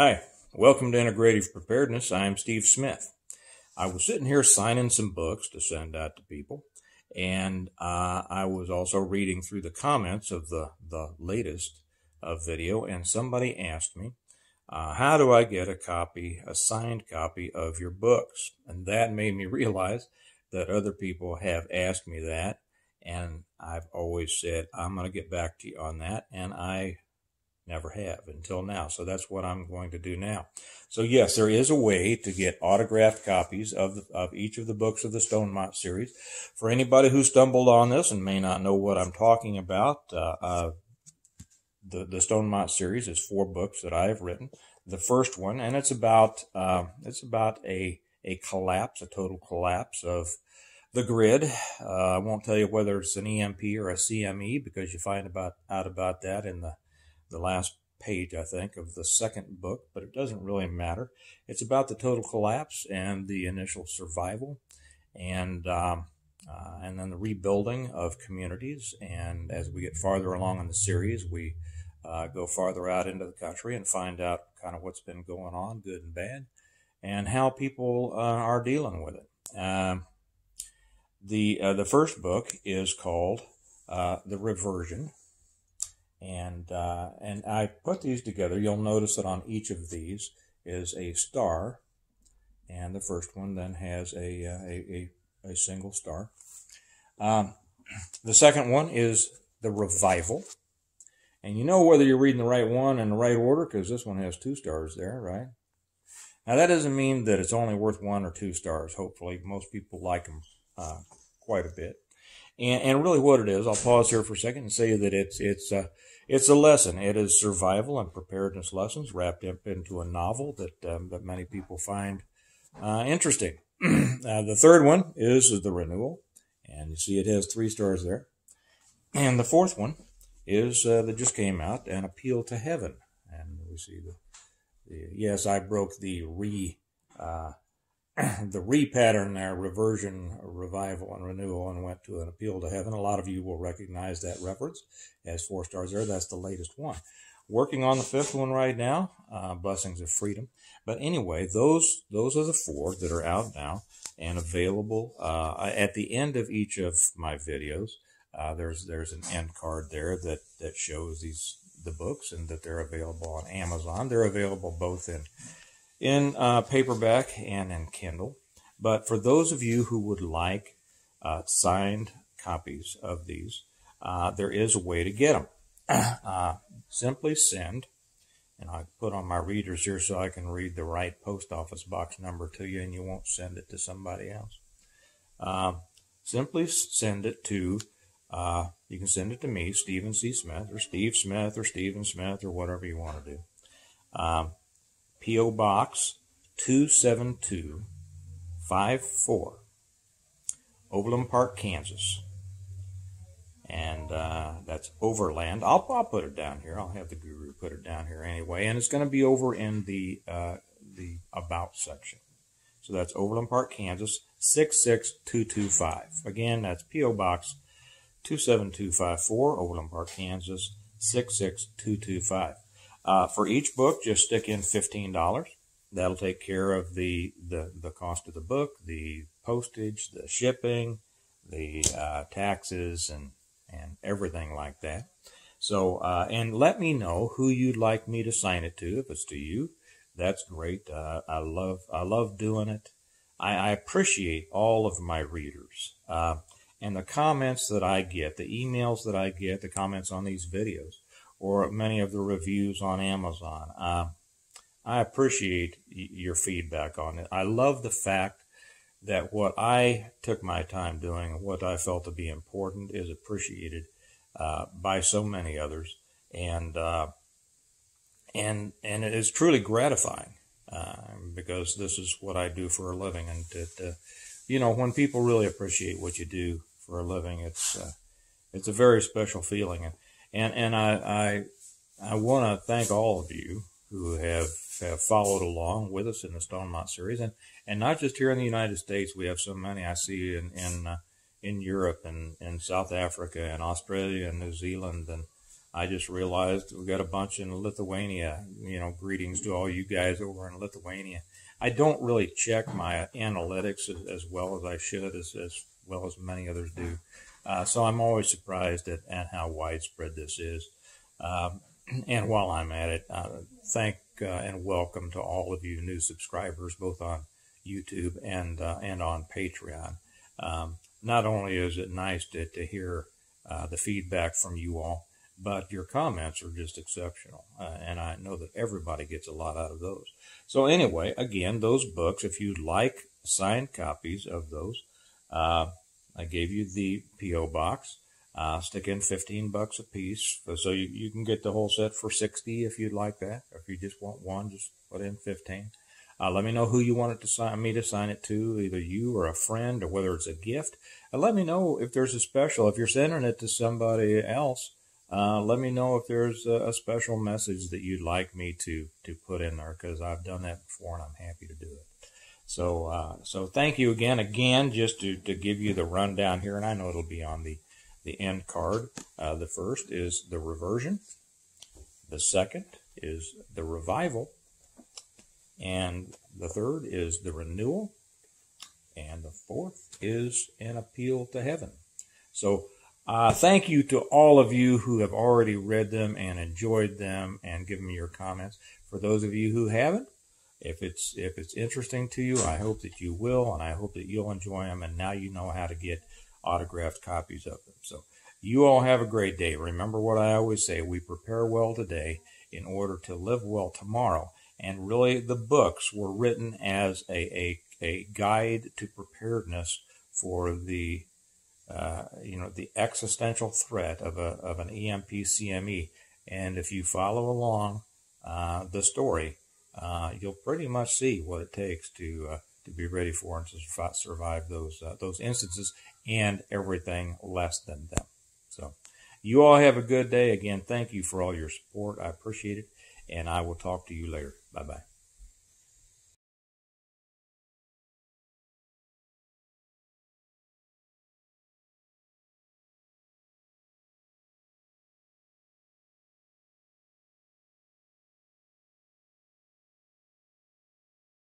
Hi, welcome to Integrative Preparedness. I'm Steve Smith. I was sitting here signing some books to send out to people, and uh, I was also reading through the comments of the, the latest uh, video, and somebody asked me, uh, How do I get a copy, a signed copy of your books? And that made me realize that other people have asked me that, and I've always said, I'm going to get back to you on that, and I Never have until now. So that's what I'm going to do now. So yes, there is a way to get autographed copies of, of each of the books of the Stonemont series. For anybody who stumbled on this and may not know what I'm talking about, uh, uh, the, the Stonemont series is four books that I have written. The first one, and it's about, uh, it's about a, a collapse, a total collapse of the grid. Uh, I won't tell you whether it's an EMP or a CME because you find about out about that in the the last page, I think, of the second book, but it doesn't really matter. It's about the total collapse and the initial survival, and um, uh, and then the rebuilding of communities. And as we get farther along in the series, we uh, go farther out into the country and find out kind of what's been going on, good and bad, and how people uh, are dealing with it. Um, the uh, the first book is called uh, the Reversion and, uh, and I put these together. You'll notice that on each of these is a star. And the first one then has a, uh, a, a, a single star. Um, the second one is the revival. And you know whether you're reading the right one in the right order because this one has two stars there, right? Now that doesn't mean that it's only worth one or two stars. Hopefully, most people like them uh, quite a bit. And, and really, what it is, I'll pause here for a second and say that it's it's uh, it's a lesson. It is survival and preparedness lessons wrapped up into a novel that um, that many people find uh, interesting. uh, the third one is the renewal, and you see it has three stars there. And the fourth one is uh, that just came out, an appeal to heaven, and we see the, the yes, I broke the re uh, the repattern there, reversion, revival, and renewal, and went to an appeal to heaven. A lot of you will recognize that reference as four stars there. That's the latest one. Working on the fifth one right now, uh, Blessings of Freedom. But anyway, those those are the four that are out now and available uh, at the end of each of my videos. Uh, there's there's an end card there that that shows these the books and that they're available on Amazon. They're available both in in uh, paperback and in Kindle. But for those of you who would like uh, signed copies of these, uh, there is a way to get them. Uh, simply send, and I put on my readers here so I can read the right post office box number to you and you won't send it to somebody else. Uh, simply send it to, uh, you can send it to me, Stephen C. Smith, or Steve Smith, or Stephen Smith, or whatever you want to do. Um, P.O. Box 27254, Overland Park, Kansas. And uh, that's Overland. I'll, I'll put it down here. I'll have the guru put it down here anyway. And it's going to be over in the, uh, the About section. So that's Overland Park, Kansas 66225. Again, that's P.O. Box 27254, Overland Park, Kansas 66225. Uh, for each book, just stick in $15. That'll take care of the, the, the cost of the book, the postage, the shipping, the uh, taxes, and, and everything like that. So, uh, and let me know who you'd like me to sign it to. If it's to you, that's great. Uh, I love, I love doing it. I, I appreciate all of my readers. Uh, and the comments that I get, the emails that I get, the comments on these videos or many of the reviews on Amazon. Uh, I appreciate your feedback on it. I love the fact that what I took my time doing, what I felt to be important, is appreciated uh, by so many others, and uh, and and it is truly gratifying uh, because this is what I do for a living, and you know when people really appreciate what you do for a living, it's uh, it's a very special feeling, and and and I I, I want to thank all of you who have have followed along with us in the Stonemont series, and and not just here in the United States. We have so many. I see in in uh, in Europe and in South Africa and Australia and New Zealand and I just realized we got a bunch in Lithuania. You know, greetings to all you guys over in Lithuania. I don't really check my analytics as, as well as I should, as, as well as many others do. Uh, so I'm always surprised at, at how widespread this is. Um, and while I'm at it, uh, thank uh, and welcome to all of you new subscribers, both on YouTube and uh, and on Patreon. Um, not only is it nice to, to hear uh, the feedback from you all, but your comments are just exceptional. Uh, and I know that everybody gets a lot out of those. So, anyway, again, those books, if you'd like signed copies of those, uh, I gave you the P.O. box. Uh, stick in 15 bucks a piece. So you, you can get the whole set for 60 if you'd like that. Or if you just want one, just put in 15. Uh, let me know who you want it to sign, me to sign it to, either you or a friend, or whether it's a gift. And let me know if there's a special. If you're sending it to somebody else, uh, let me know if there's a, a, special message that you'd like me to to put in there because I've done that before and I'm happy to do it. So uh, so thank you again, again, just to, to give you the rundown here, and I know it'll be on the the end card. Uh, the first is the reversion. The second is the revival. And the third is the renewal. And the fourth is an appeal to heaven. So uh, thank you to all of you who have already read them and enjoyed them and given me your comments. For those of you who haven't, if it's if it's interesting to you, I hope that you will, and I hope that you'll enjoy them. And now you know how to get autographed copies of them. So you all have a great day. Remember what I always say: we prepare well today in order to live well tomorrow. And really, the books were written as a, a, a guide to preparedness for the, uh, you know, the existential threat of, a, of an EMP CME. And if you follow along uh, the story, uh, you'll pretty much see what it takes to uh, to be ready for and to survive those uh, those instances and everything less than them. So, you all have a good day. Again, thank you for all your support. I appreciate it and I will talk to you later. Bye bye.